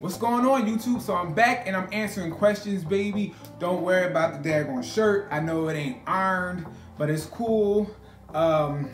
What's going on YouTube? So I'm back and I'm answering questions, baby. Don't worry about the daggone shirt. I know it ain't ironed, but it's cool. Um,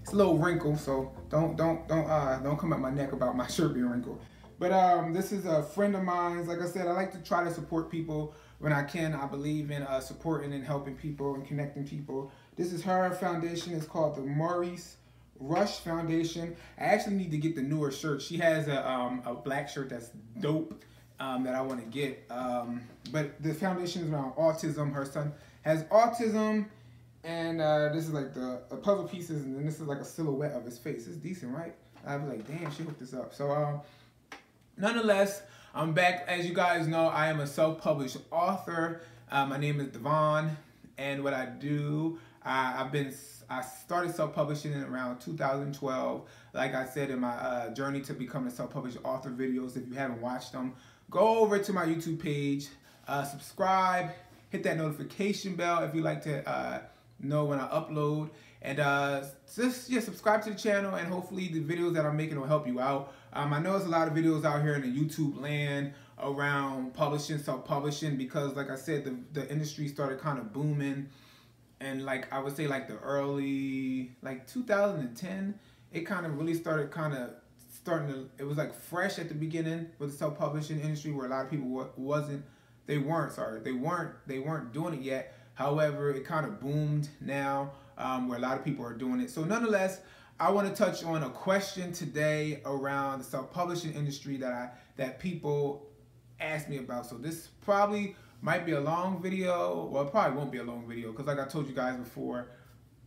it's a little wrinkled, so don't don't don't uh don't come at my neck about my shirt being wrinkled. But um, this is a friend of mine. Like I said, I like to try to support people when I can. I believe in uh, supporting and helping people and connecting people. This is her foundation. It's called the Maurice Rush Foundation. I actually need to get the newer shirt. She has a, um, a black shirt that's dope um, that I want to get. Um, but the foundation is around autism. Her son has autism. And uh, this is like the puzzle pieces. And then this is like a silhouette of his face. It's decent, right? I was like, damn, she hooked this up. So um, nonetheless, I'm back. As you guys know, I am a self-published author. Uh, my name is Devon. And what I do, I, I've been I started self-publishing in around 2012. Like I said in my uh, journey to become a self-published author videos, if you haven't watched them, go over to my YouTube page, uh, subscribe, hit that notification bell if you like to uh, know when I upload. And uh, just yeah, subscribe to the channel and hopefully the videos that I'm making will help you out. Um, I know there's a lot of videos out here in the YouTube land around publishing, self-publishing because like I said, the, the industry started kind of booming and like I would say like the early like 2010 it kind of really started kind of starting to it was like fresh at the beginning with the self-publishing industry where a lot of people wasn't they weren't sorry they weren't they weren't doing it yet. However it kind of boomed now um, where a lot of people are doing it. So nonetheless I want to touch on a question today around the self-publishing industry that I that people ask me about. So this probably might be a long video. Well, probably won't be a long video because like I told you guys before,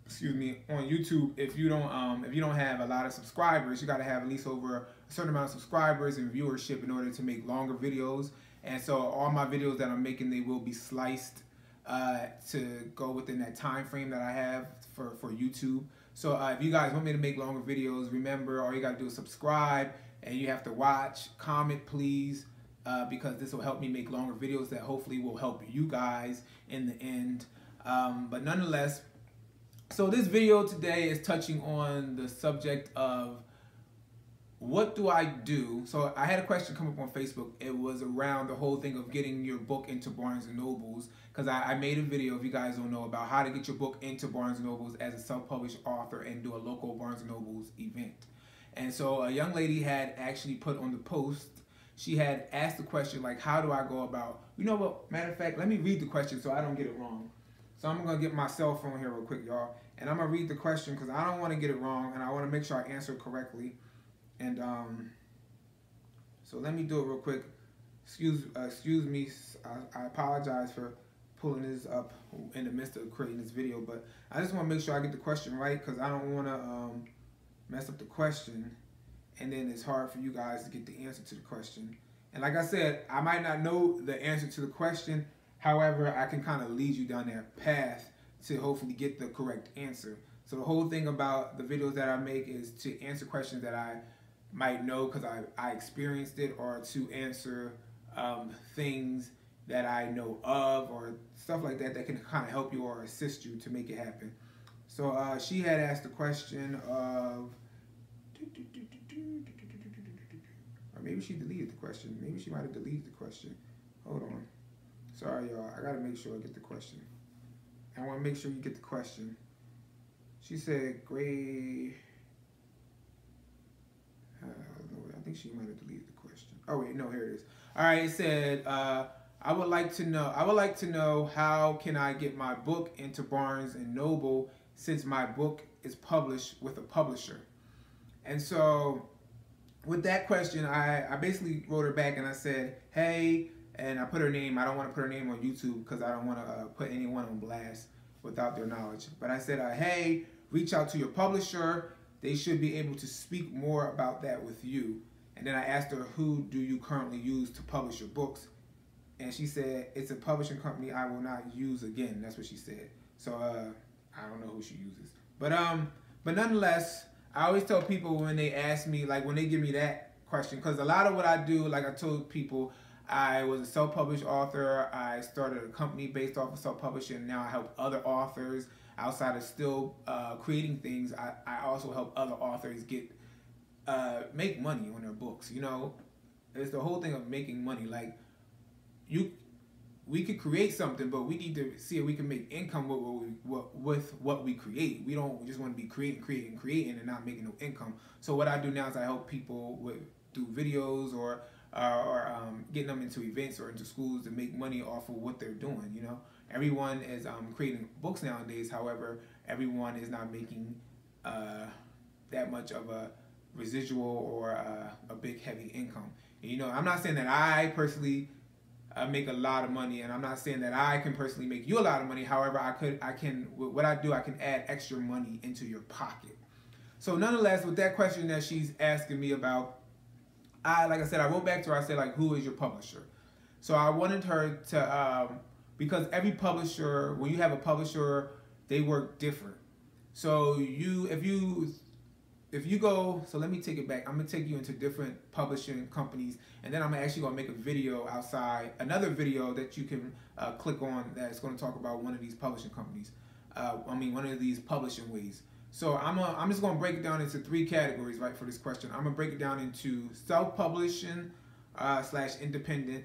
excuse me, on YouTube, if you don't um, if you don't have a lot of subscribers, you got to have at least over a certain amount of subscribers and viewership in order to make longer videos. And so all my videos that I'm making, they will be sliced uh, to go within that time frame that I have for, for YouTube. So uh, if you guys want me to make longer videos, remember all you got to do is subscribe and you have to watch, comment please, uh, because this will help me make longer videos that hopefully will help you guys in the end. Um, but nonetheless, so this video today is touching on the subject of what do I do? So I had a question come up on Facebook. It was around the whole thing of getting your book into Barnes and Nobles because I, I, made a video, if you guys don't know, about how to get your book into Barnes and Nobles as a self-published author and do a local Barnes and Nobles event. And so a young lady had actually put on the post she had asked the question like, how do I go about, you know what, matter of fact, let me read the question so I don't get it wrong. So I'm gonna get my cell phone here real quick, y'all. And I'm gonna read the question because I don't wanna get it wrong and I wanna make sure I answer correctly. And um, so let me do it real quick. Excuse, uh, excuse me, I, I apologize for pulling this up in the midst of creating this video, but I just wanna make sure I get the question right because I don't wanna um, mess up the question and then it's hard for you guys to get the answer to the question. And like I said, I might not know the answer to the question. However, I can kind of lead you down that path to hopefully get the correct answer. So the whole thing about the videos that I make is to answer questions that I might know because I, I experienced it or to answer um, things that I know of or stuff like that that can kind of help you or assist you to make it happen. So uh, she had asked the question of or maybe she deleted the question. Maybe she might have deleted the question. Hold on. Sorry, y'all. I got to make sure I get the question. I want to make sure you get the question. She said, Gray. Uh, I think she might have deleted the question. Oh, wait. No, here it is. All right. It said, uh, I would like to know, I would like to know how can I get my book into Barnes and Noble since my book is published with a publisher. And so with that question, I, I basically wrote her back and I said, hey, and I put her name. I don't want to put her name on YouTube because I don't want to uh, put anyone on blast without their knowledge. But I said, uh, hey, reach out to your publisher. They should be able to speak more about that with you. And then I asked her, who do you currently use to publish your books? And she said, it's a publishing company I will not use again. That's what she said. So uh, I don't know who she uses. But um, but nonetheless, I always tell people when they ask me, like when they give me that question, because a lot of what I do, like I told people, I was a self-published author. I started a company based off of self-publishing. Now I help other authors outside of still uh, creating things. I, I also help other authors get uh, make money on their books. You know, it's the whole thing of making money. Like you, we could create something, but we need to see if we can make income with what we what, with what we create. We don't just want to be creating, creating, creating, and not making no income. So what I do now is I help people with do videos or uh, or um, getting them into events or into schools to make money off of what they're doing. You know, everyone is um, creating books nowadays. However, everyone is not making uh, that much of a residual or a, a big heavy income. And, you know, I'm not saying that I personally uh, make a lot of money, and I'm not saying that I can personally make you a lot of money. However, I could, I can, what I do, I can add extra money into your pocket. So, nonetheless, with that question that she's asking me about, I, like I said, I wrote back to her. I said, like, who is your publisher? So I wanted her to, um, because every publisher, when you have a publisher, they work different. So you, if you if you go, so let me take it back. I'm gonna take you into different publishing companies, and then I'm actually gonna make a video outside, another video that you can uh, click on that's gonna talk about one of these publishing companies. Uh, I mean, one of these publishing ways. So I'm a, I'm just gonna break it down into three categories, right, for this question. I'm gonna break it down into self-publishing uh, slash independent.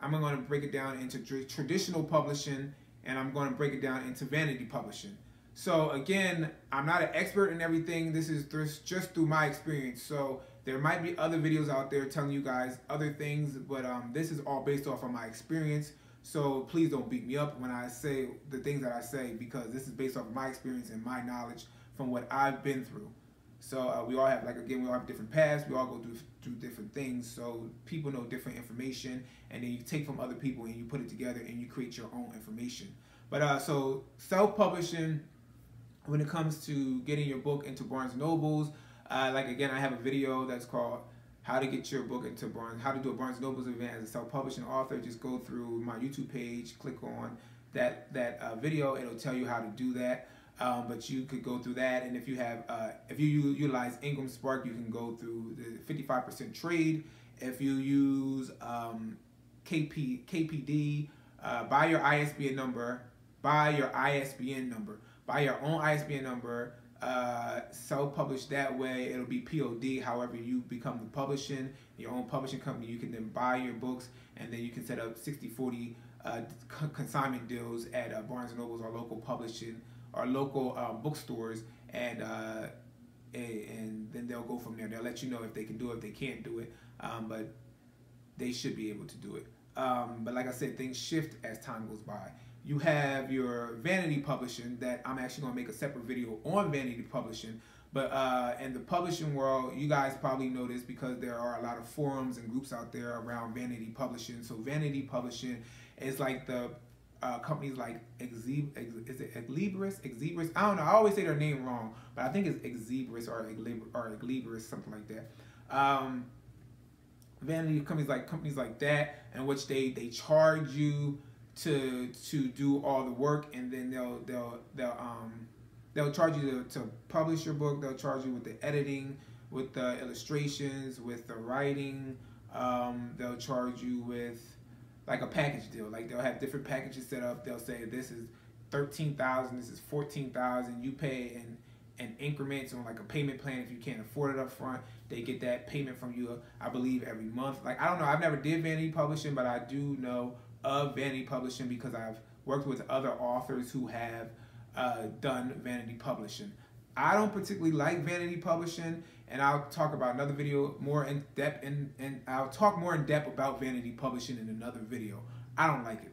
I'm gonna break it down into tr traditional publishing, and I'm gonna break it down into vanity publishing. So again, I'm not an expert in everything. This is just through my experience. So there might be other videos out there telling you guys other things, but um, this is all based off of my experience. So please don't beat me up when I say the things that I say because this is based off of my experience and my knowledge from what I've been through. So uh, we all have, like again, we all have different paths. We all go through through different things. So people know different information, and then you take from other people and you put it together and you create your own information. But uh, so self-publishing when it comes to getting your book into Barnes Nobles, uh, like again, I have a video that's called how to get your book into Barnes, how to do a Barnes Nobles event as a self-publishing author. Just go through my YouTube page, click on that that uh, video. It'll tell you how to do that. Um, but you could go through that, and if you have, uh, if you utilize Ingram Spark, you can go through the 55% trade. If you use um, KP KPD, uh, buy your ISBN number, buy your ISBN number buy your own ISBN number, uh, self-publish that way. It'll be POD. However, you become the publishing, your own publishing company. You can then buy your books, and then you can set up 60-40 uh, consignment deals at uh, Barnes & Nobles or local publishing or local uh, bookstores, and uh, and then they'll go from there. They'll let you know if they can do it, if they can't do it, um, but they should be able to do it. Um, but like I said, things shift as time goes by you have your vanity publishing that I'm actually going to make a separate video on vanity publishing. But uh, in the publishing world, you guys probably know this because there are a lot of forums and groups out there around vanity publishing. So vanity publishing is like the uh, companies like Exib, is it Xlibris? Exibris? I don't know. I always say their name wrong, but I think it's Exibris or Xlibris, or Xlibris, something like that. Um, vanity companies like companies like that, in which they they charge you to to do all the work and then they'll they'll they'll um they'll charge you to, to publish your book. They'll charge you with the editing with the illustrations with the writing. Um, they'll charge you with like a package deal. Like they'll have different packages set up. They'll say this is 13000 this is 14000 you pay in in increments on like a payment plan if you can't afford it up front they get that payment from you i believe every month. Like i don't know. I've never did vanity publishing but i do know of vanity publishing because I've worked with other authors who have uh, done vanity publishing. I don't particularly like vanity publishing, and I'll talk about another video more in depth, and, and I'll talk more in depth about vanity publishing in another video. I don't like it.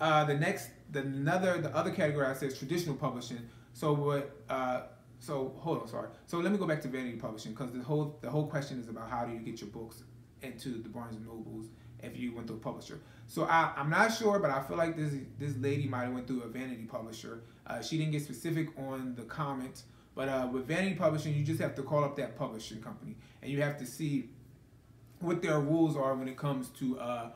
Uh, the next, the another, the other category I said is traditional publishing. So what? Uh, so hold on, sorry. So let me go back to vanity publishing because the whole the whole question is about how do you get your books into the Barnes and Nobles if you went through a publisher. So I, am not sure, but I feel like this this lady might have went through a vanity publisher. Uh, she didn't get specific on the comment, but uh, with vanity publishing, you just have to call up that publishing company and you have to see what their rules are when it comes to uh,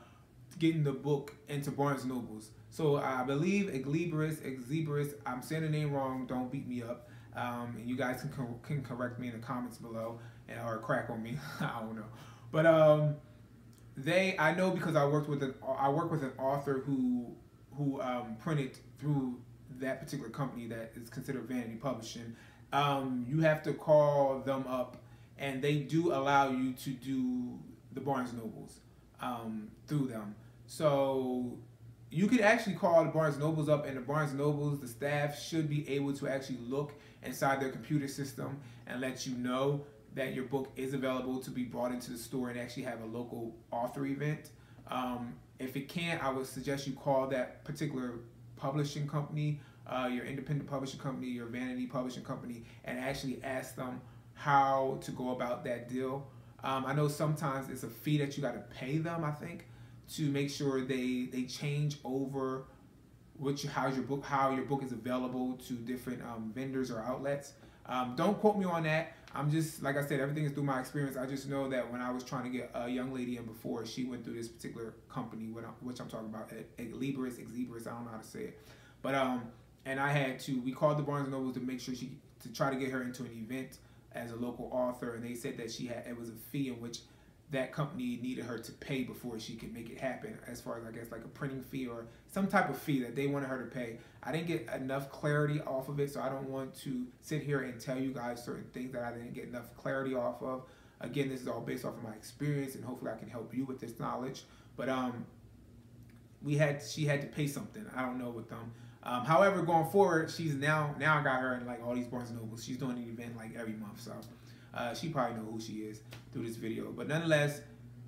getting the book into Barnes Nobles. So I believe Xlibris, Xlibris, I'm saying the name wrong, don't beat me up. Um, and you guys can, can correct me in the comments below and or crack on me. I don't know. But um, they I know because I worked with an I work with an author who who um, printed through that particular company that is considered vanity publishing. Um, you have to call them up, and they do allow you to do the Barnes Nobles um, through them. So you could actually call the Barnes Nobles up, and the Barnes Nobles, the staff should be able to actually look inside their computer system and let you know that your book is available to be brought into the store and actually have a local author event. Um, if it can't, I would suggest you call that particular publishing company, uh, your independent publishing company, your vanity publishing company, and actually ask them how to go about that deal. Um, I know sometimes it's a fee that you got to pay them. I think to make sure they they change over which how your book how your book is available to different um, vendors or outlets. Um, don't quote me on that. I'm just like I said, everything is through my experience. I just know that when I was trying to get a young lady in before, she went through this particular company, which I'm talking about, Xlibris, Xlibris. I don't know how to say it, but um, and I had to. We called the Barnes and Noble to make sure she to try to get her into an event as a local author, and they said that she had it was a fee in which that company needed her to pay before she could make it happen as far as I guess like a printing fee or some type of fee that they wanted her to pay. I didn't get enough clarity off of it, so I don't want to sit here and tell you guys certain things that I didn't get enough clarity off of. Again, this is all based off of my experience and hopefully I can help you with this knowledge. But um we had she had to pay something. I don't know with them. Um, however, going forward, she's now now I got her in like all these Barnes and Nobles. She's doing an event like every month, so uh, she probably know who she is through this video. But nonetheless,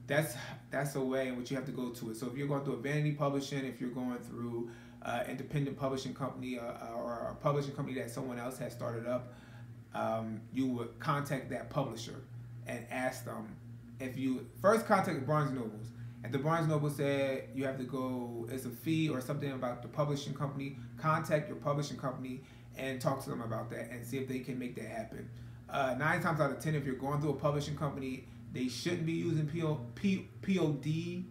that's that's a way in which you have to go to it. So if you're going through a vanity publishing, if you're going through uh, independent publishing company uh, or a publishing company that someone else has started up, um, you would contact that publisher and ask them if you first contact Barnes Nobles. If the Barnes Noble said you have to go, it's a fee or something about the publishing company, contact your publishing company and talk to them about that and see if they can make that happen uh, nine times out of ten, if you're going through a publishing company, they shouldn't be using po POD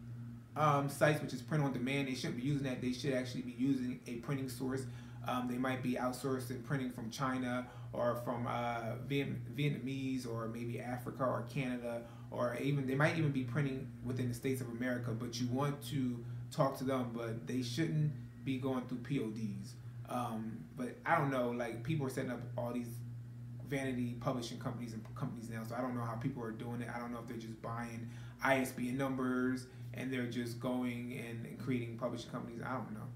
um, sites, which is print on demand. They shouldn't be using that. They should actually be using a printing source. Um, they might be outsourcing printing from China or from uh, Viet Vietnamese or maybe Africa or Canada or even they might even be printing within the states of America. But you want to talk to them, but they shouldn't be going through PODs. Um, but I don't know, like people are setting up all these vanity publishing companies and companies now. So I don't know how people are doing it. I don't know if they're just buying ISBN numbers and they're just going and, and creating publishing companies. I don't know.